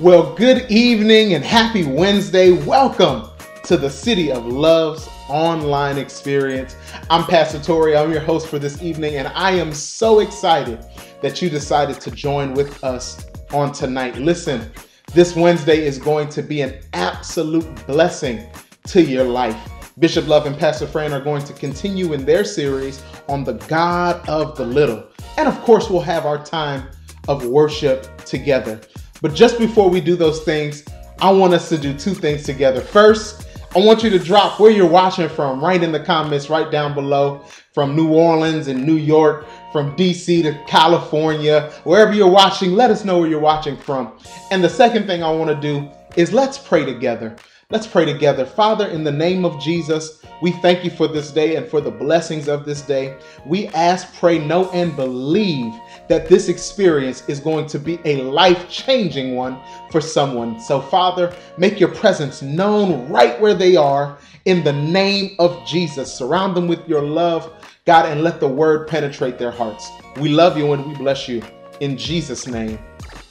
Well, good evening and happy Wednesday. Welcome to the City of Love's online experience. I'm Pastor Tori. I'm your host for this evening, and I am so excited that you decided to join with us on tonight. Listen, this Wednesday is going to be an absolute blessing to your life. Bishop Love and Pastor Fran are going to continue in their series on the God of the Little. And of course, we'll have our time of worship together. But just before we do those things, I want us to do two things together. First, I want you to drop where you're watching from right in the comments, right down below, from New Orleans and New York, from DC to California, wherever you're watching, let us know where you're watching from. And the second thing I want to do is let's pray together. Let's pray together. Father, in the name of Jesus, we thank you for this day and for the blessings of this day. We ask, pray, know, and believe that this experience is going to be a life changing one for someone. So, Father, make your presence known right where they are in the name of Jesus. Surround them with your love, God, and let the word penetrate their hearts. We love you and we bless you. In Jesus' name,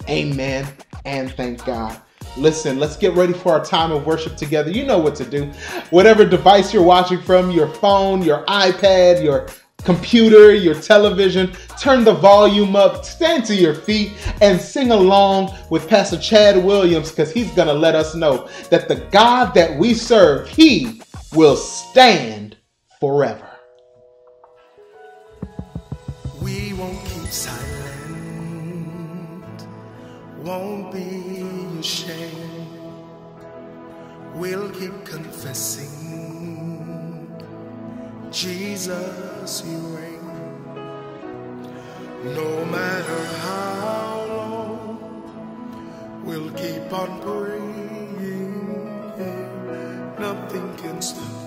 amen and thank God. Listen, let's get ready for our time of worship together. You know what to do. Whatever device you're watching from, your phone, your iPad, your computer, your television, turn the volume up, stand to your feet, and sing along with Pastor Chad Williams because he's going to let us know that the God that we serve, he will stand forever. We won't keep silent, won't be ashamed. We'll keep confessing, Jesus, reign. No matter how long, we'll keep on praying. Nothing can stop.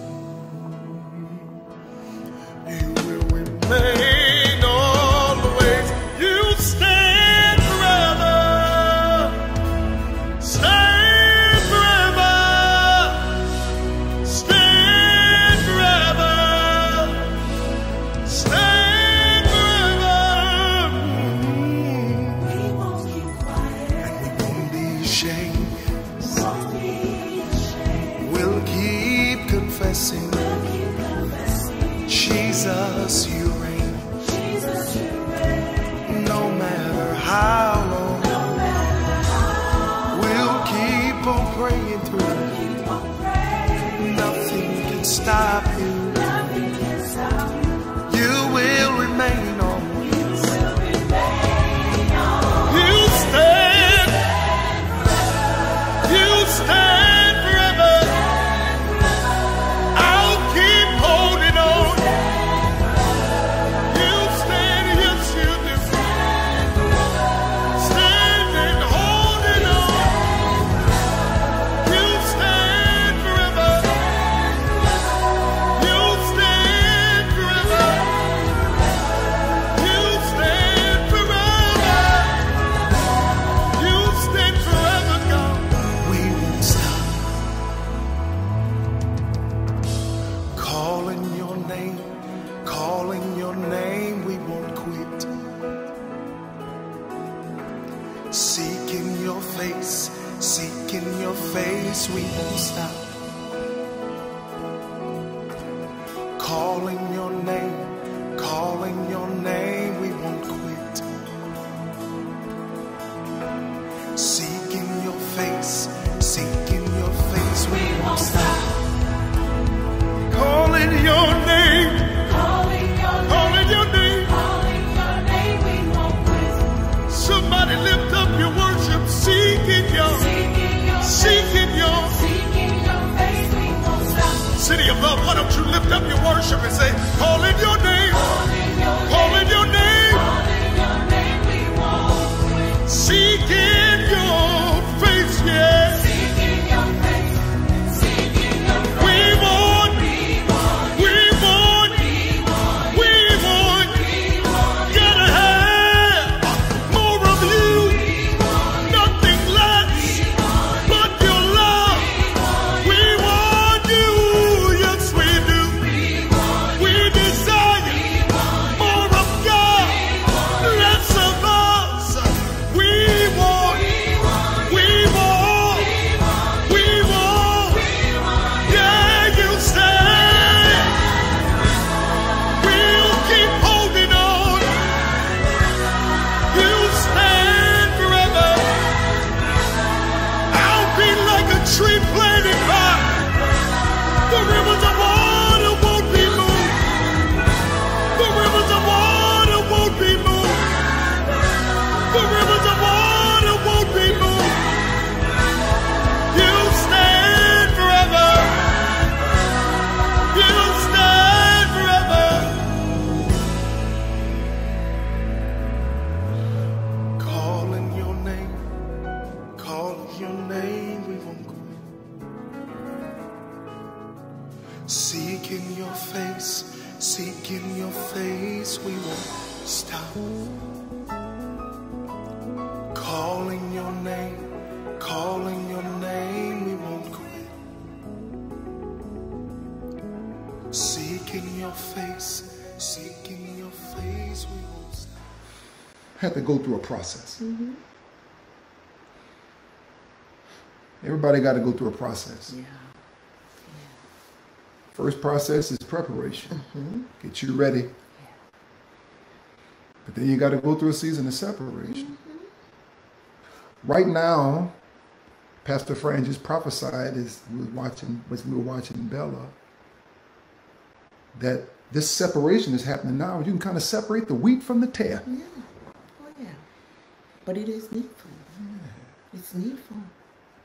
Won't had to go through a process. Mm-hmm. Everybody got to go through a process. Yeah. First process is preparation. Mm-hmm. Get you ready. But then you got to go through a season of separation. Mm-hmm. Right now, Pastor Fran just prophesied as we were watching, as we were watching Bella, that this separation is happening now. You can kind of separate the wheat from the tare. Yeah. Yeah. But it is needful. It's needful.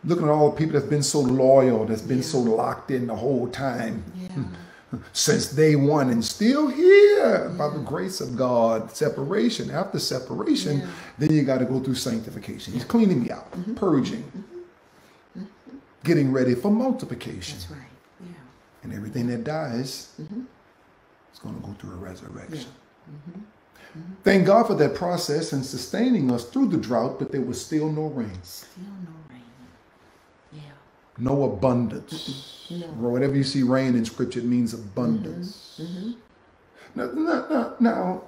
Looking at all the people that's been so loyal, that's been Yeah. so locked in the whole time. Yeah. since day one and still here by the grace of God. Separation. After separation, Yeah. then you got to go through sanctification. He's cleaning me out, mm-hmm. purging, mm-hmm. Mm-hmm. getting ready for multiplication. That's right. Yeah. And everything that dies is going to go through a resurrection. Thank God for that process and sustaining us through the drought, but there was still no rain, Still no rain. Yeah. no abundance. No. Or whatever you see rain in scripture, it means abundance. Mm-hmm. Mm-hmm. Now, now, now, now,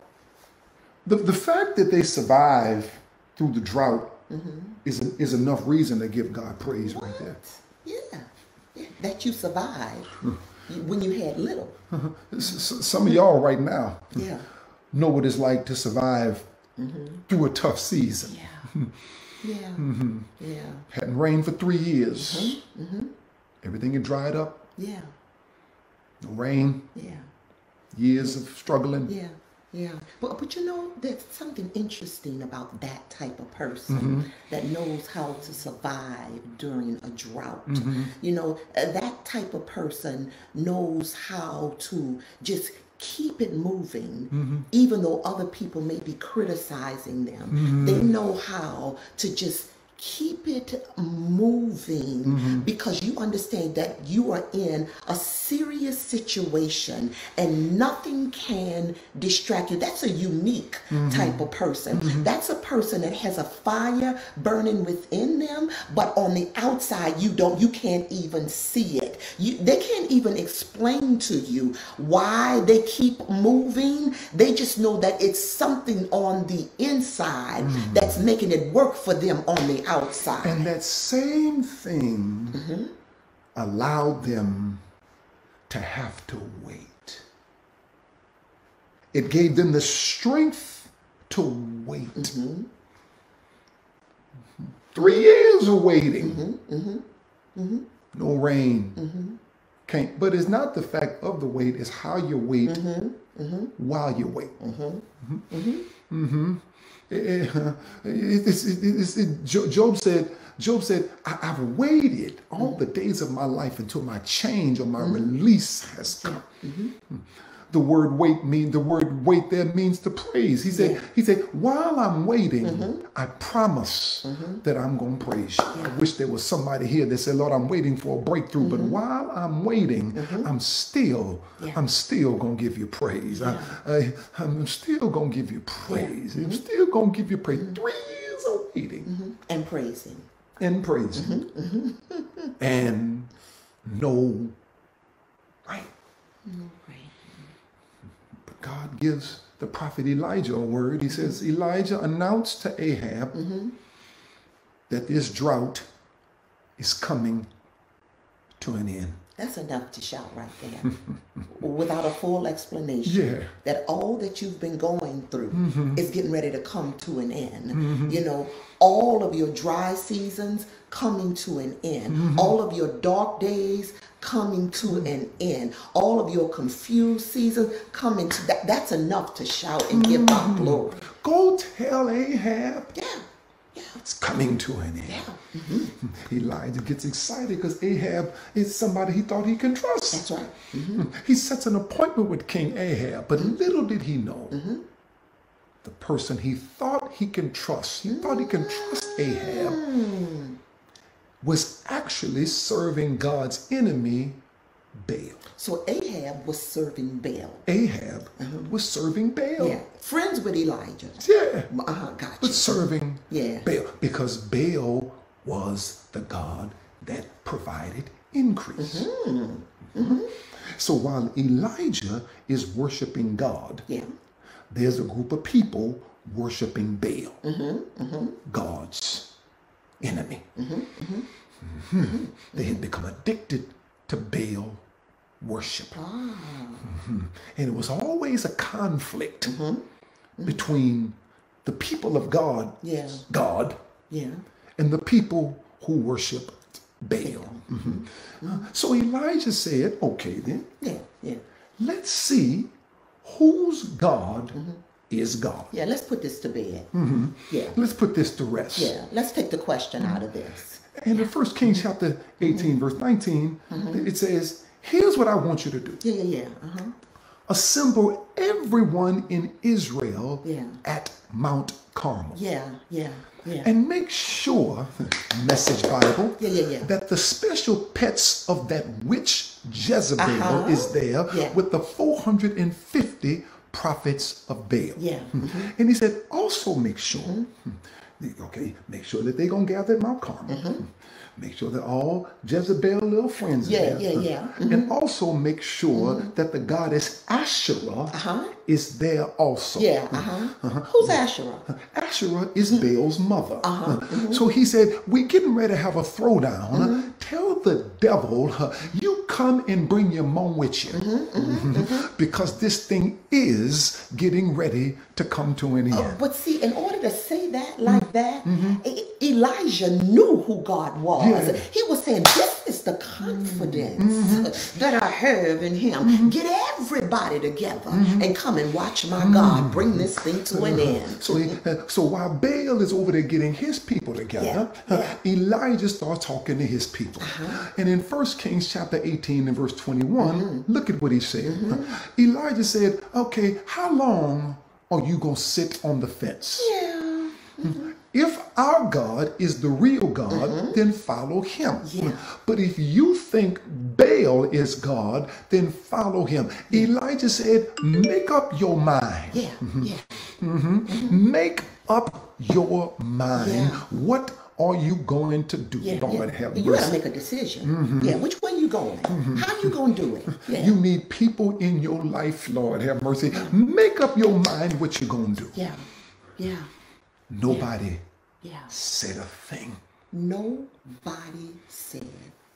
the, the fact that they survive through the drought mm-hmm. is, is enough reason to give God praise right there. Yeah. yeah. That you survived hmm. when you had little. Some of y'all right now Yeah. Know what it's like to survive through a tough season. Yeah. Yeah. Yeah. Hadn't rained for three years. Everything had dried up. Yeah. No rain. Yeah. Years of struggling. Yeah, yeah. But but you know, there's something interesting about that type of person Mm-hmm. that knows how to survive during a drought. Mm-hmm. You know, that type of person knows how to just keep it moving Mm-hmm. even though other people may be criticizing them. They know how to just keep it moving Mm-hmm. because you understand that you are in a serious situation and nothing can distract you. That's a unique mm-hmm. type of person. Mm-hmm. That's a person that has a fire burning within them, but on the outside you don't you can't even see it. You they can't even explain to you why they keep moving. They just know that it's something on the inside mm-hmm. that's making it work for them on the outside. And that same thing mm-hmm. allowed them to have to wait. It gave them the strength to wait. Mm-hmm. Mm-hmm. Three years of waiting. No rain. Can't, but it's not the fact of the wait, it's how you wait while you wait. It- it's- it's- it's- it- Job said, Job said, I, have waited all the days of my life until my change or my mm-hmm. release has come. Mm-hmm. Hmm. The word wait mean the word wait there means to praise. He said, he said, while I'm waiting, mm-hmm. I promise mm-hmm. that I'm gonna praise you. I wish there was somebody here that said, Lord, I'm waiting for a breakthrough, but mm-hmm. while I'm waiting, I'm still, I'm still gonna give you praise. I, I, I'm still gonna give you praise. I'm still gonna give you praise. Three years of waiting. And praising. and praising. And no right. But God gives the prophet Elijah a word. He says, Elijah announced to Ahab that this drought is coming to an end. That's enough to shout right there without a full explanation. Yeah. That all that you've been going through mm-hmm. is getting ready to come to an end. Mm-hmm. You know, all of your dry seasons coming to an end. Mm-hmm. All of your dark days coming to an end. All of your confused seasons coming to that. That's enough to shout and give God glory. Go tell Ahab Yeah. Yeah. it's coming to an end. Elijah mm-hmm. gets excited because Ahab is somebody he thought he can trust. That's right. Mm-hmm. He sets an appointment with King Ahab, but mm-hmm. little did he know the person he thought he can trust, he thought he can trust Ahab, mm. was actually serving God's enemy Baal. So Ahab was serving Baal. Ahab was serving Baal. Yeah. Friends with Elijah. Yeah. Uh-huh, gotcha. But serving Yeah. Baal because Baal was the God that provided increase. Mm-hmm. So while Elijah is worshiping God, Yeah. there's a group of people worshiping Baal, Mm-hmm, God's enemy. Mm-hmm, Mhm. They had become addicted to Baal worship. Mhm. And it was always a conflict Mm-hmm, between the people of God, Yeah. God, Yeah. and the people who worship Baal. So Elijah said, okay, then, Yeah. Yeah. let's see whose God Mm-hmm. is God. Yeah. Let's put this to bed. Yeah. Let's put this to rest. Yeah. Let's take the question out of this. And in 1 Kings chapter 18, verse 19, Mm-hmm. it says, Here's what I want you to do Yeah. Yeah. Yeah. Uh-huh. assemble everyone in Israel Yeah. at Mount Carmel. Yeah. Yeah. Yeah. And make sure, Message Bible, Yeah, yeah, yeah. that the special pets of that witch Jezebel Uh-huh. is there Yeah. with the 450 prophets of Baal. Yeah. Mm-hmm. And he said, also make sure, okay, make sure that they're going to gather at Mount Carmel. Make sure that all Jezebel little friends are Mm-hmm. Yeah, there. yeah, yeah. Mm-hmm. And also make sure that the goddess Asherah Uh-huh. is there also. Yeah. Uh-huh. Who's Asherah? Asherah is Baal's mother. Uh-huh. Mm-hmm. So he said, We're getting ready to have a throwdown. Tell the devil, you come and bring your mom with you. Mm-hmm. Mhm. Because this thing is getting ready to come to an oh, end. But see, in order to say that like that, mm-hmm. E- Elijah knew who God was. Yeah. He was saying, This is the confidence that I have in Him. Get everybody together and come and watch my God bring this thing to an end. So, he, uh, so while Baal is over there getting his people together, Yeah, uh, yeah. Elijah starts talking to his people. Uh-huh. And in 1 Kings chapter 18 and verse 21, mm-hmm. look at what he said. Mm-hmm. Elijah said, Okay, how long are you going to sit on the fence? Yeah. Mm-hmm. Hmm. If our God is the real God, then follow him. Mm-hmm. Yeah. But if you think Baal is God, then follow him. Elijah said, Make up your mind. Yeah. Hmm. Yeah. Hmm. Make up your mind. Yeah. What are you going to do? Yeah, Lord yeah. have You gotta make a decision. Mm-hmm. Yeah, which way you going? Mm-hmm. How you gonna do it? Yeah. You need people in your life, Lord have mercy. Make up your mind what you're going to do. yeah. Yeah. Nobody Yeah. said a thing. Nobody said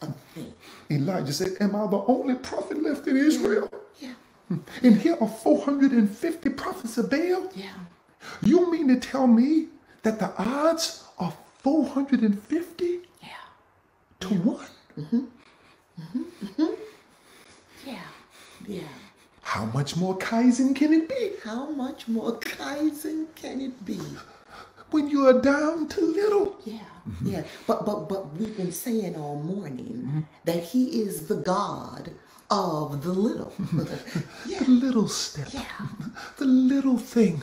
a thing. Elijah said, Am I the only prophet left in Israel? Yeah. Hmm. And here are 450 prophets of Baal? Yeah. You mean to tell me that the odds are 450 Yeah. to 1? Mm-hmm. Mm-hmm. Mm-hmm. Yeah. Yeah. How much more Kaizen can it be How much more Kaizen can it be? when you are down to little? Yeah. Yeah. But but but we've been saying all morning that he is the God of the little. yeah. The little step, Yeah. the little thing,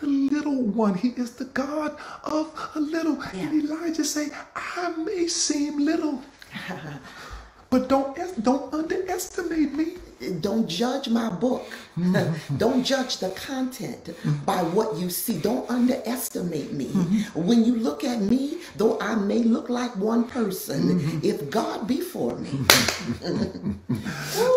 the little one. He is the God of a little. Yeah. And Elijah say, I may seem little, but don't don't underestimate me. Don't judge my book. Mm-hmm. Don't judge the content by what you see. Don't underestimate me. Mm-hmm. When you look at me, though I may look like one person, mm-hmm. if God be for me,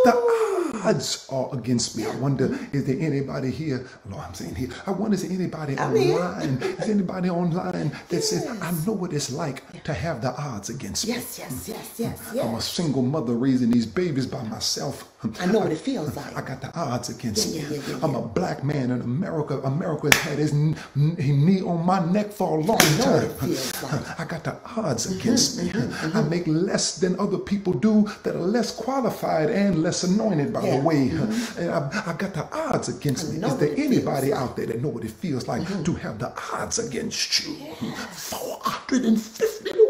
The odds are against me. I wonder, is there anybody here? Lord, I'm saying here. I wonder, is there anybody I'm online? Is anybody online that says, I know what it's like to have the odds against me? yes, yes, yes, yes, I'm a single mother raising these babies by myself. I know what it feels like. I got the odds against Yeah, me. yeah, yeah, yeah, I'm a black man in America. America has had his knee on my neck for a long know what time. it feels like. Mm-hmm, I got the odds against me. I make less than other people do that are less qualified and less anointed, by Yeah. Mm-hmm. the way. And I, I got the odds against me. Is there anybody out there that know what it feels like to have the odds against you? 450 to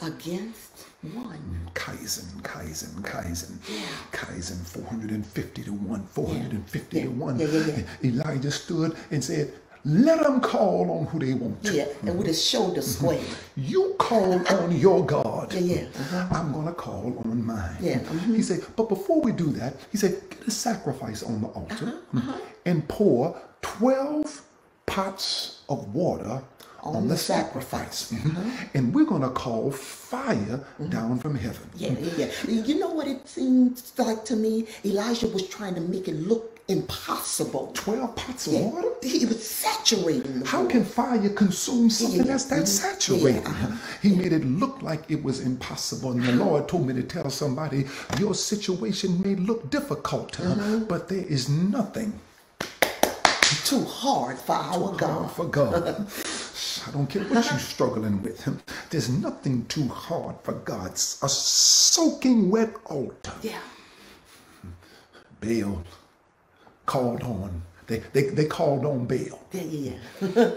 1. Against one. Kaizen, Kaizen, Kaizen. Yeah. Kaizen 450 to 1, 450 to 1. Yeah, yeah, yeah. Elijah stood and said, let them call on who they want to. Yeah, and with his shoulder square. You call on your God. Yeah, yeah. uh-huh. I'm going to call on mine. Yeah, mhm. He said, but before we do that, he said, get a sacrifice on the altar Uh-huh, and pour 12 pots of water on, the, the sacrifice. Mhm. And we're going to call fire down from heaven. Yeah, yeah, yeah. You know what it seems like to me? Elijah was trying to make it look impossible. 12 pots of Yeah. water? He was saturating How water. can fire consume something Yeah, that's that saturated? Yeah, uh-huh. He made it look like it was impossible. And the Lord told me to tell somebody, your situation may look difficult, Mm-hmm. but there is nothing Too hard for our God. hard for God. I don't care what you're struggling with. There's nothing too hard for God. A soaking wet altar. Yeah. Baal called on. They, they, they called on Baal. Yeah, yeah, yeah.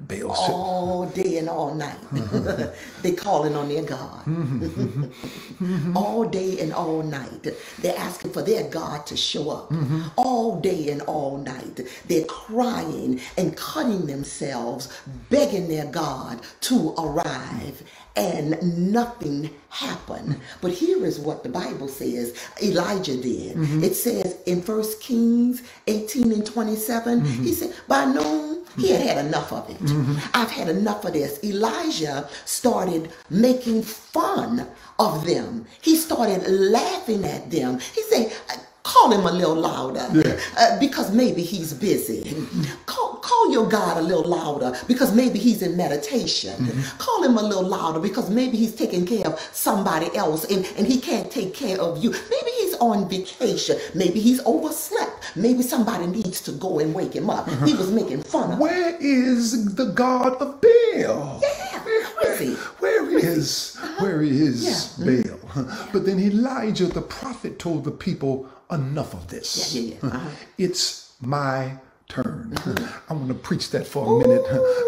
Baal All day and all night. they calling on their God. Mm-hmm. Mm-hmm. all day and all night. They're asking for their God to show up. Mm-hmm. All day and all night. They're crying and cutting themselves, begging their God to arrive. And nothing happened. But here is what the Bible says Elijah did. Mm-hmm. It says in 1 Kings 18 and 27, mm-hmm. he said, By noon, he had had enough of it. Mm-hmm. I've had enough of this. Elijah started making fun of them. He started laughing at them. He said, Call him a little louder uh, because maybe he's busy. Call, call your God a little louder because maybe he's in meditation. Mm-hmm. Call him a little louder because maybe he's taking care of somebody else and, and he can't take care of you. Maybe he's on vacation. Maybe he's overslept. Maybe somebody needs to go and wake him up. He uh-huh. was making fun of Where is the God of Baal? Yeah, where is he? Where is where is mm-hmm. Baal? But then Elijah the prophet told the people, enough of this. Yeah, yeah, yeah. Uh-huh. It's my turn. I want to preach that for a minute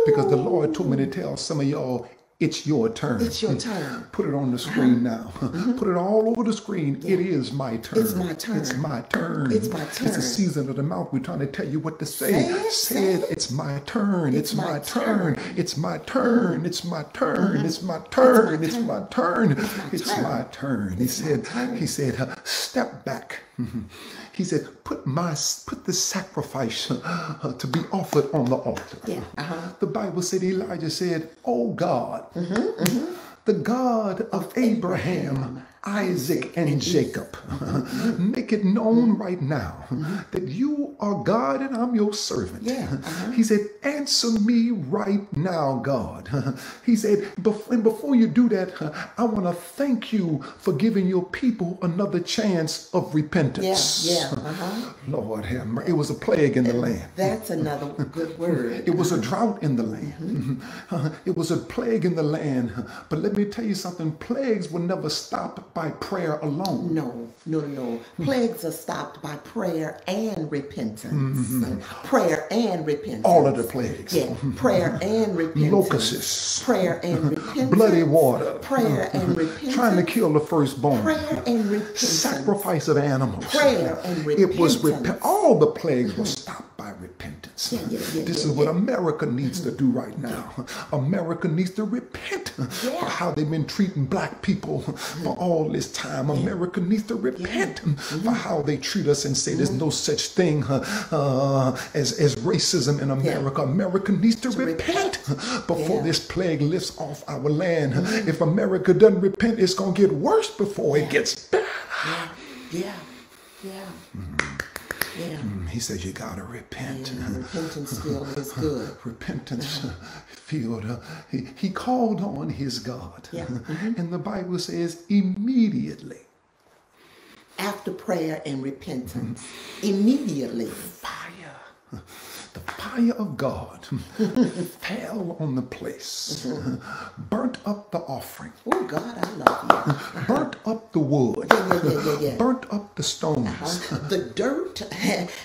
because the Lord told me to tell some of y'all it's your turn. It's your turn. Put it on the screen now. Put it all over the screen. It is my turn. It's my turn. It's my turn. It's my turn. It's the season of the mouth. We're trying to tell you what to say. Say it, Say it. it. It's my turn. It's, my, turn. It's my turn. It's my turn. It's my turn. It's my turn. It's my turn. He said. He said. uh, Step back. He said, "Put my put the sacrifice uh, to be offered on the altar." Yeah, uh-huh. The Bible said Elijah said, "Oh God, Mm-hmm, the God of Abraham, Isaac, and Jacob, make it known right now that you are God and I'm your servant." Yeah, uh-huh. He said, "Answer me right now, God." He said, "Bef- and before you do that, I want to thank you for giving your people another chance of repentance." Yeah, yeah, uh-huh. Lord have mercy. It was a plague in the land. That's another good word. It was a drought in the land. Uh, It was a plague in the land. But let me tell you something plagues will never stop by prayer alone. No, no, no, no. Plagues are stopped by prayer and repentance. Mm-hmm. Prayer and repentance. All of the plagues. Yeah, prayer mm-hmm. and repentance. Locusts. Prayer and repentance. Bloody water. Prayer and mm-hmm. repentance. Trying to kill the firstborn. Prayer and repentance. Sacrifice of animals. Prayer and repentance. It was repentance. rep- all the plagues were stopped by repentance. Yeah, yeah, yeah, this is what America needs to do right now. America needs to repent for how they've been treating black people for all this time. America needs to repent Mm-hmm. for how they treat us and say there's no such thing uh, uh, as, as racism in America. America needs to, repent, before Yeah. Mm-hmm. this plague lifts off our land. If America doesn't repent, it's going to get worse before it gets better. Yeah, yeah, yeah. He says you got to repent. And repentance still is good. repentance field. Uh, he, he called on his God. Yeah. And the Bible says immediately After prayer and repentance, immediately. fire, the fire of God fell on the place, burnt up the offering, Oh, God, I love you. burnt up the wood, Yeah, yeah, yeah, burnt up the stones. you. The dirt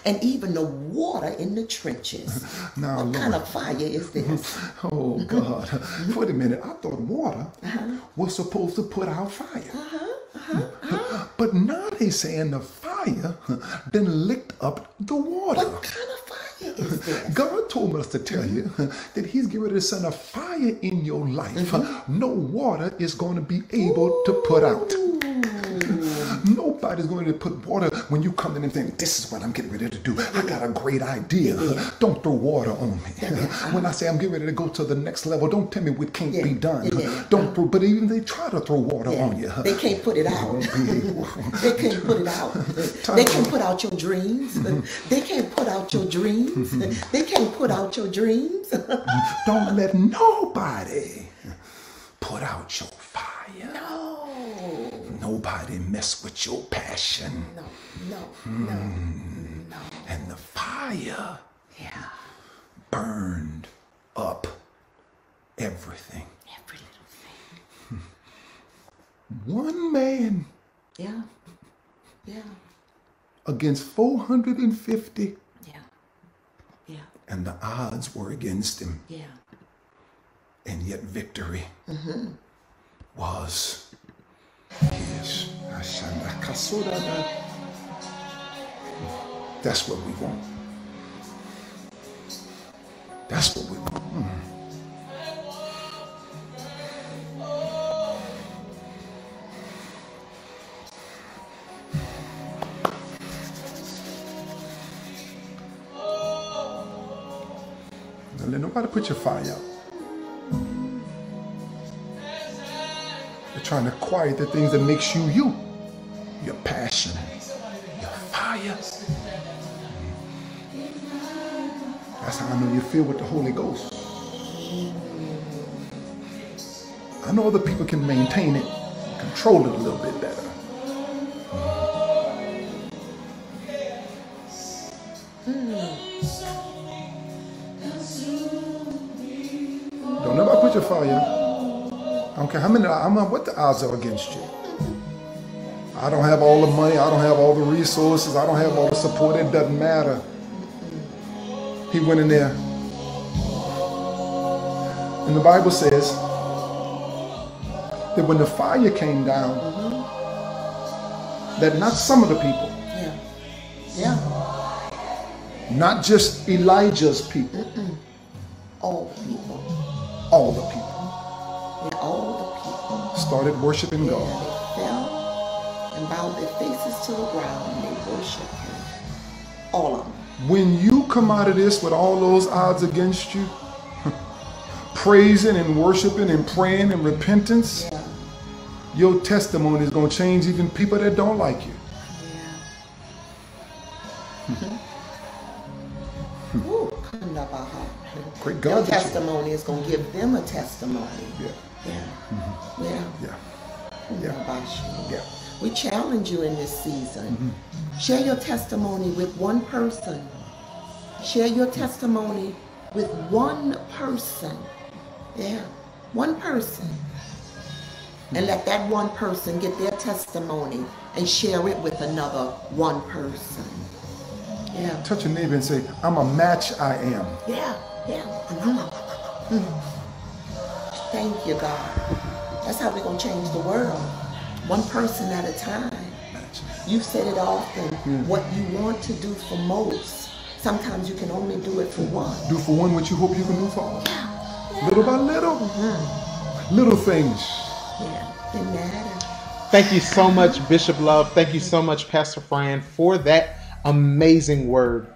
and even the water in the trenches. Now, What kind of fire is this? Oh God! Wait a minute. I thought water uh-huh. was supposed to put out fire. Uh-huh, but now they saying the fire then licked up the water. What kind of fire is this? God told us to tell you that He's getting ready to send a fire in your life. Mm-hmm. No water is going to be able to put out. Nobody's going to put water when you come in and think, This is what I'm getting ready to do. I got a great idea. Don't throw water on me. When I say I'm getting ready to go to the next level, don't tell me what can't be done. Yeah. Don't throw, but even they try to throw water Yeah. on you. They can't put it out. Won't be able. They can't put it out. They can't put out your dreams. They can't put out your dreams. They can't put out your dreams. Don't let nobody put out your fire. No, Nobody mess with your passion. no, no, hmm. no, no. And the fire Yeah, burned up everything. every little thing. One man Yeah, yeah, against 450, yeah, yeah, and the odds were against him. yeah. And yet victory mm-hmm. was his. That's what we want. That's what we want. Mm. Don't let nobody put your fire out. Trying to quiet the things that makes you you. Your passion, your fire. That's how I know you feel with the Holy Ghost. I know other people can maintain it, control it a little bit better. Don't nobody put your fire. Don't care how many, I'm not what the odds are against you. I don't have all the money, I don't have all the resources, I don't have all the support, it doesn't matter. He went in there. And the Bible says that when the fire came down, that not some of the people, Yeah. Yeah. not just Elijah's people, All people. all the people started worshiping God. they fell and bowed their faces to the ground and they worshiped him. All of them. When you come out of this with all those odds against you, praising and worshiping and praying and repentance, Yeah. your testimony is going to change even people that don't like you. Yeah. Ooh. Great Your God. that you- testimony is going to give them a testimony. Yeah, Mm-hmm. Yeah. Yeah. yeah, yeah, yeah. We challenge you in this season. Mm-hmm. Share your testimony with one person. Share your mm. testimony with one person. Yeah, one person. And mm. let that one person get their testimony and share it with another one person. Yeah, Touch your neighbor and say, I'm a match I am. yeah, yeah. Mhm. Thank you, God. That's how we're going to change the world. One person at a time. You've said it often. Mm-hmm. What you want to do for most, sometimes you can only do it for one. Do for one what you hope you can do for all. Little by little. Mm-hmm. Little things. Yeah, they matter. Thank you so much, Bishop Love. Thank you so much, Pastor Fran, for that amazing word.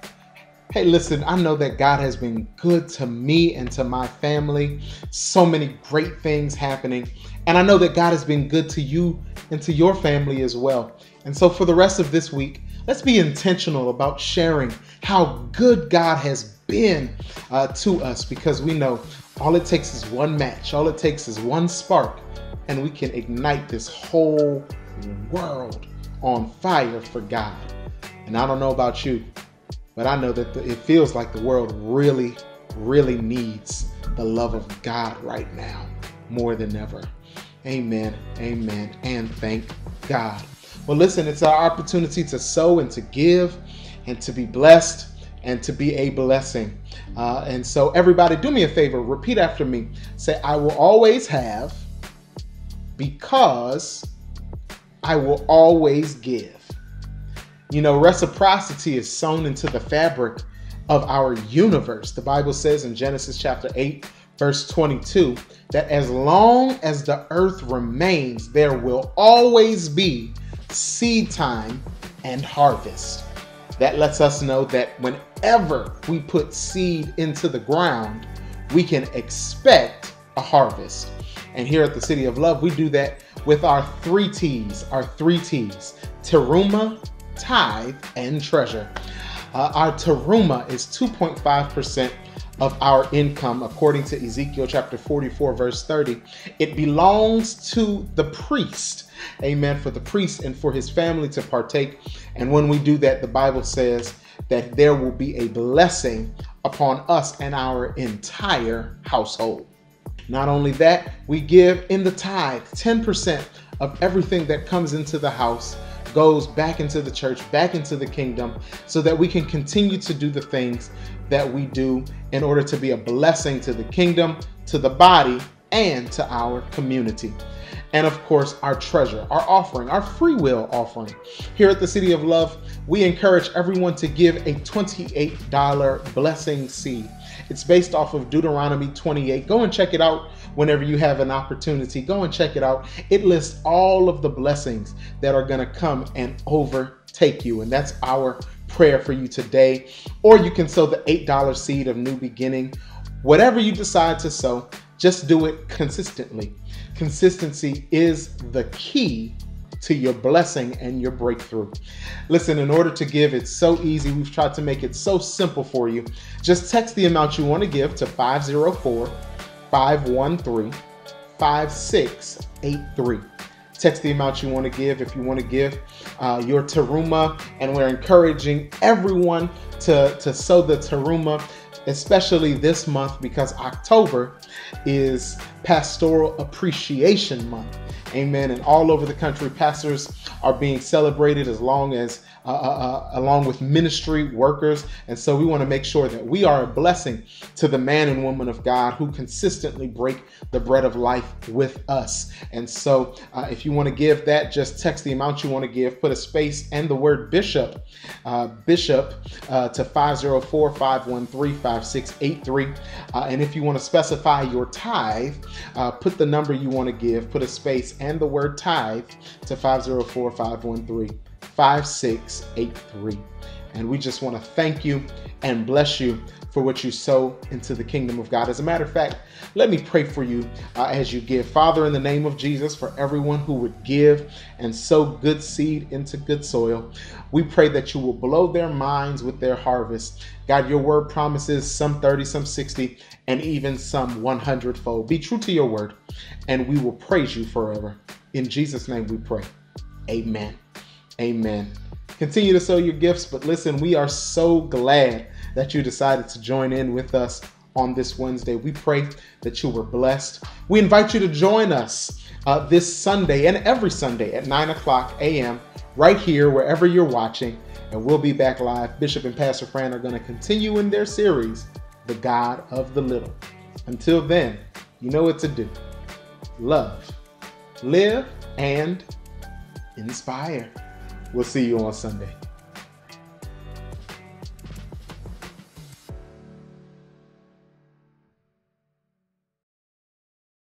Hey, listen, I know that God has been good to me and to my family. So many great things happening. And I know that God has been good to you and to your family as well. And so for the rest of this week, let's be intentional about sharing how good God has been uh, to us because we know all it takes is one match, all it takes is one spark, and we can ignite this whole world on fire for God. And I don't know about you, but I know that the, it feels like the world really, really needs the love of God right now more than ever. Amen, amen, and thank God. Well, listen, it's our opportunity to sow and to give and to be blessed and to be a blessing. Uh, and so, everybody, do me a favor, repeat after me. Say, I will always have because I will always give. You know, reciprocity is sewn into the fabric of our universe. The Bible says in Genesis chapter 8, verse 22, that as long as the earth remains, there will always be seed time and harvest. That lets us know that whenever we put seed into the ground, we can expect a harvest. And here at the City of Love, we do that with our three T's, our three T's teruma, tithe, and treasure. Uh, our teruma is 2.5% of our income, according to Ezekiel chapter 44, verse 30. It belongs to the priest, amen, for the priest and for his family to partake. And when we do that, the Bible says that there will be a blessing upon us and our entire household. Not only that, we give in the tithe 10% of everything that comes into the house goes back into the church, back into the kingdom, so that we can continue to do the things that we do in order to be a blessing to the kingdom, to the body, and to our community. And of course, our treasure, our offering, our free will offering. Here at the City of Love, we encourage everyone to give a $28 blessing seed. It's based off of Deuteronomy 28. Go and check it out whenever you have an opportunity. Go and check it out. It lists all of the blessings that are going to come and overtake you. And that's our prayer for you today. Or you can sow the $8 seed of new beginning. Whatever you decide to sow, just do it consistently. Consistency is the key to your blessing and your breakthrough. Listen, in order to give, it's so easy. We've tried to make it so simple for you. Just text the amount you want to give to 504 513 5683. Text the amount you want to give if you want to give uh, your Teruma, and we're encouraging everyone to, to sow the Teruma, especially this month because October is Pastoral Appreciation Month. Amen. And all over the country, pastors are being celebrated as long as uh, uh, uh, along with ministry workers. And so we want to make sure that we are a blessing to the man and woman of God who consistently break the bread of life with us. And so uh, if you want to give that, just text the amount you want to give, put a space and the word bishop, uh, bishop uh, to 504 513 5683. And if you want to specify your tithe, put the number you want to give, put a space and the word tithe to 504 513 5683. And we just want to thank you and bless you for what you sow into the kingdom of God. As a matter of fact, let me pray for you uh, as you give. Father, in the name of Jesus, for everyone who would give and sow good seed into good soil, we pray that you will blow their minds with their harvest. God, your word promises some 30, some 60, and even some 100 fold. Be true to your word, and we will praise you forever. In Jesus' name we pray. Amen. Amen. Continue to sow your gifts, but listen, we are so glad that you decided to join in with us on this Wednesday. We pray that you were blessed. We invite you to join us uh, this Sunday and every Sunday at 9 o'clock a.m. right here, wherever you're watching, and we'll be back live. Bishop and Pastor Fran are going to continue in their series, The God of the Little. Until then, you know what to do love, live, and inspire. We'll see you on Sunday.